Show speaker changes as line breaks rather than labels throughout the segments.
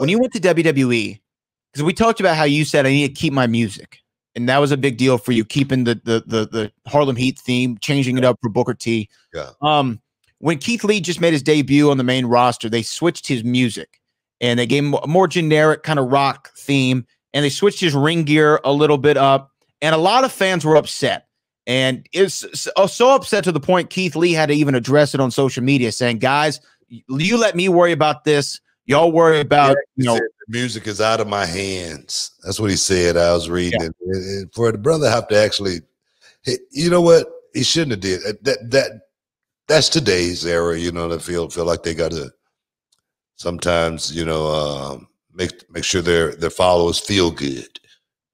when you went to WWE, because we talked about how you said I need to keep my music, and that was a big deal for you, keeping the the the, the Harlem Heat theme, changing it up for Booker
T. Yeah.
Um, when Keith Lee just made his debut on the main roster, they switched his music and they gave him a more generic kind of rock theme, and they switched his ring gear a little bit up, and a lot of fans were upset. And it's so upset to the point Keith Lee had to even address it on social media, saying, "Guys, you let me worry about this. Y'all worry about you know."
music is out of my hands. That's what he said. I was reading yeah. it. And for the brother have to actually, you know what? He shouldn't have did that. That that's today's era. You know, they feel feel like they got to sometimes, you know, um, make make sure their their followers feel good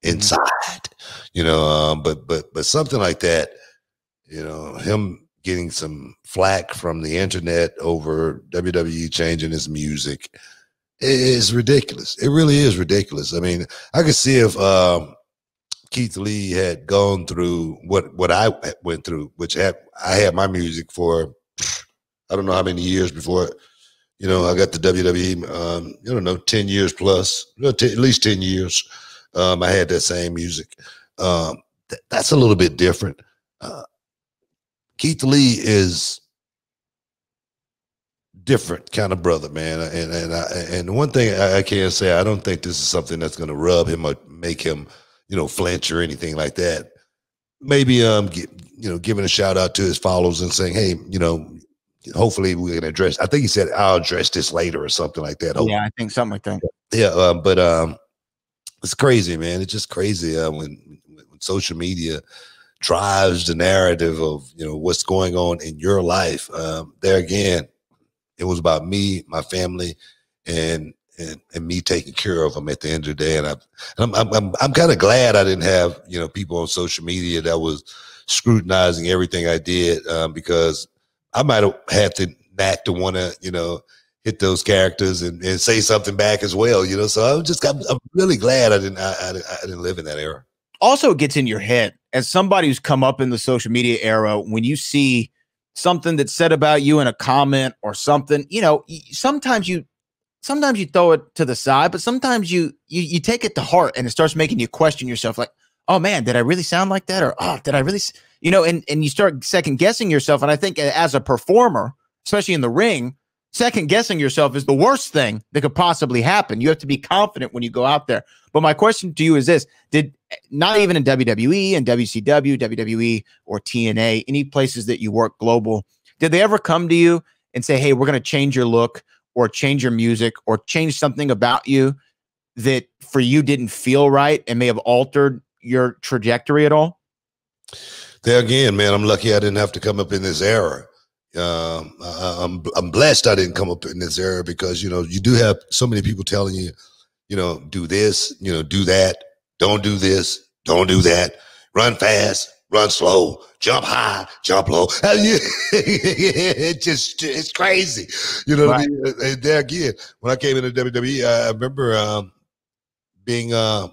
mm-hmm. inside. You know, um, but but but something like that. You know, him getting some flack from the internet over WWE changing his music is ridiculous. It really is ridiculous. I mean, I could see if um, Keith Lee had gone through what what I went through, which had I had my music for I don't know how many years before. You know, I got the WWE. Um, I don't know, ten years plus, at least ten years. Um, I had that same music. Um, th- that's a little bit different. Uh, Keith Lee is different kind of brother, man. And and I, and one thing I, I can say, I don't think this is something that's going to rub him or make him, you know, flinch or anything like that. Maybe um, get, you know, giving a shout out to his followers and saying, hey, you know, hopefully we can address. I think he said I'll address this later or something like that.
Yeah, I think something like that.
Yeah, um, but um, it's crazy, man. It's just crazy uh, when when social media drives the narrative of you know what's going on in your life. Um, there again, it was about me, my family, and and, and me taking care of them at the end of the day. And, I, I'm I'm I'm, I'm kind of glad I didn't have you know people on social media that was scrutinizing everything I did um, because I might have had to knack to want to you know hit those characters and, and say something back as well. You know, so I'm just I'm, I'm really glad I didn't I, I, I didn't live in that era.
Also, it gets in your head as somebody who's come up in the social media era when you see something that's said about you in a comment or something, you know, sometimes you sometimes you throw it to the side, but sometimes you you you take it to heart and it starts making you question yourself like, "Oh man, did I really sound like that?" or "Oh, did I really you know, and and you start second guessing yourself and I think as a performer, especially in the ring, second guessing yourself is the worst thing that could possibly happen. You have to be confident when you go out there. But my question to you is this Did not even in WWE and WCW, WWE, or TNA, any places that you work global, did they ever come to you and say, hey, we're going to change your look or change your music or change something about you that for you didn't feel right and may have altered your trajectory at all?
There again, man, I'm lucky I didn't have to come up in this era. Um, I, I'm I'm blessed I didn't come up in this era because you know you do have so many people telling you you know, do this, you know, do that, don't do this, don't do that, run fast, run slow, jump high, jump low. it just it's crazy. You know right. I mean? And there again, when I came into WWE, I remember um, being uh,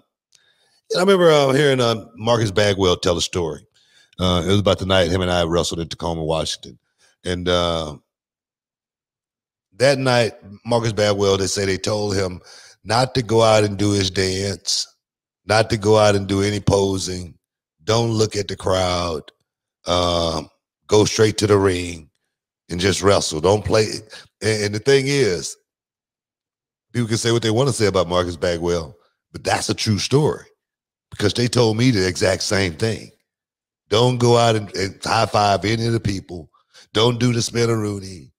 I remember uh, hearing uh, Marcus Bagwell tell a story. Uh, it was about the night him and I wrestled in Tacoma, Washington. And uh, that night, Marcus Bagwell, they say they told him not to go out and do his dance, not to go out and do any posing. Don't look at the crowd. Um, go straight to the ring and just wrestle. Don't play. And, and the thing is, people can say what they want to say about Marcus Bagwell, but that's a true story because they told me the exact same thing. Don't go out and, and high five any of the people. Don't do the Spinaroonie.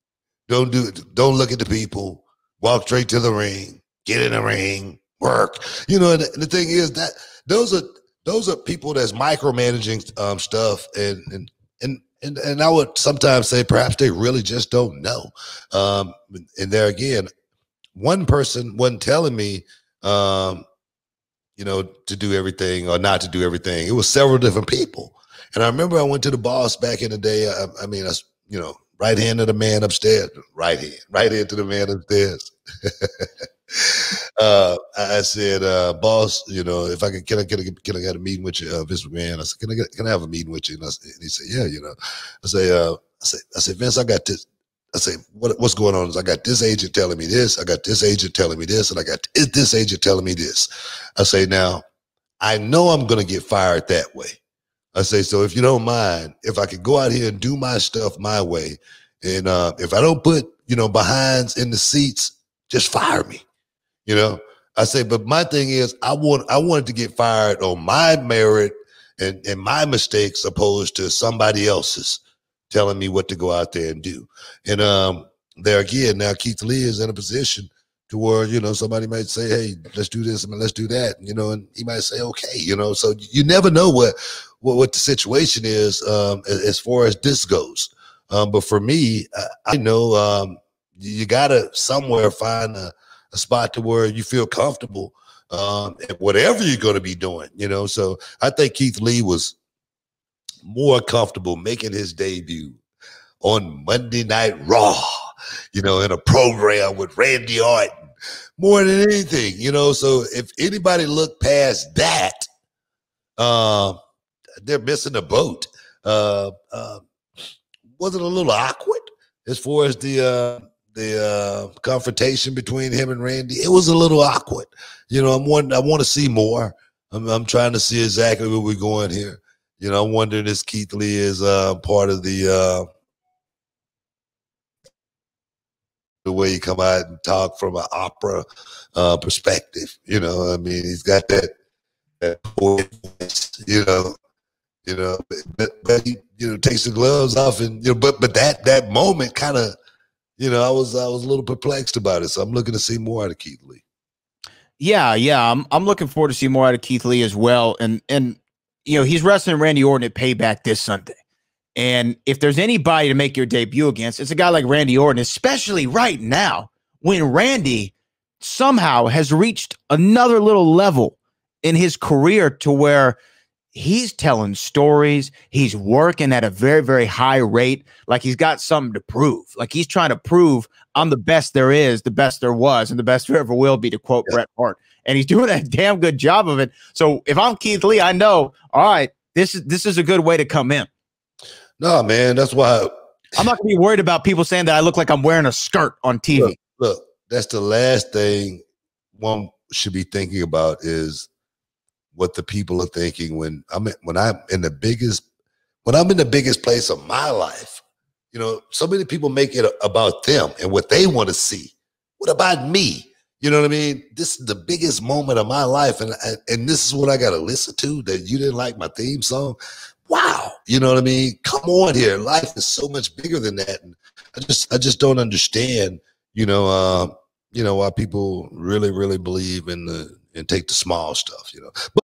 Don't do. Don't look at the people. Walk straight to the ring get in the ring, work. You know, and the thing is that those are those are people that's micromanaging um, stuff, and and and and and I would sometimes say perhaps they really just don't know. Um, and there again, one person wasn't telling me, um, you know, to do everything or not to do everything. It was several different people. And I remember I went to the boss back in the day. I, I mean, I, you know, right hand of the man upstairs, right hand, right hand to the man upstairs. uh, I said, uh, boss, you know, if I can, can I, can I, can I get a meeting with you, uh, Vince McMahon? I said, can I get, can I have a meeting with you? And, I, and he said, yeah, you know, I say, uh, I said, I said, Vince, I got this, I say, what, what's going on? Is I got this agent telling me this, I got this agent telling me this, and I got this agent telling me this. I say, now, I know I'm going to get fired that way. I say, so if you don't mind, if I could go out here and do my stuff my way, and uh, if I don't put, you know, behinds in the seats, just fire me. You know, I say, but my thing is, I want, I wanted to get fired on my merit and, and my mistakes opposed to somebody else's telling me what to go out there and do. And um, there again, now Keith Lee is in a position to where you know somebody might say, "Hey, let's do this and let's do that," you know, and he might say, "Okay," you know. So you never know what what, what the situation is um, as far as this goes. Um, but for me, I, I know um, you got to somewhere find a, a, spot to where you feel comfortable um, whatever you're going to be doing. You know, so I think Keith Lee was more comfortable making his debut on Monday Night Raw, you know, in a program with Randy Orton more than anything, you know. So if anybody looked past that, uh, they're missing the boat. Uh, uh, was it a little awkward as far as the uh, the uh, confrontation between him and Randy? It was a little awkward. You know, I'm one. I want to see more. I'm, I'm trying to see exactly where we're going here. You know, I'm wondering if Keith Lee is uh, part of the uh, the way he come out and talk from an opera uh, perspective. You know, I mean, he's got that that voice, you know, you know, but, but he you know takes the gloves off and you know, but but that that moment kind of, you know, I was I was a little perplexed about it. So I'm looking to see more out of Keith Lee.
Yeah, yeah, I'm I'm looking forward to see more out of Keith Lee as well, and and you know, he's wrestling Randy Orton at Payback this Sunday. And if there's anybody to make your debut against, it's a guy like Randy Orton, especially right now when Randy somehow has reached another little level in his career to where he's telling stories, he's working at a very, very high rate, like he's got something to prove. Like he's trying to prove I'm the best there is, the best there was, and the best there ever will be, to quote yeah. Bret Hart and he's doing a damn good job of it. So if I'm Keith Lee, I know, all right, this is this is a good way to come in.
No, man, that's why
I'm not gonna be worried about people saying that I look like I'm wearing a skirt on TV.
Look, look that's the last thing one should be thinking about is what the people are thinking when I'm when I'm in the biggest when I'm in the biggest place of my life. You know, so many people make it about them and what they want to see. What about me? You know what I mean? This is the biggest moment of my life, and and this is what I got to listen to. That you didn't like my theme song. Wow, you know what I mean? Come on here. Life is so much bigger than that, and I just I just don't understand. You know, uh, you know why people really really believe in the and take the small stuff. You know, but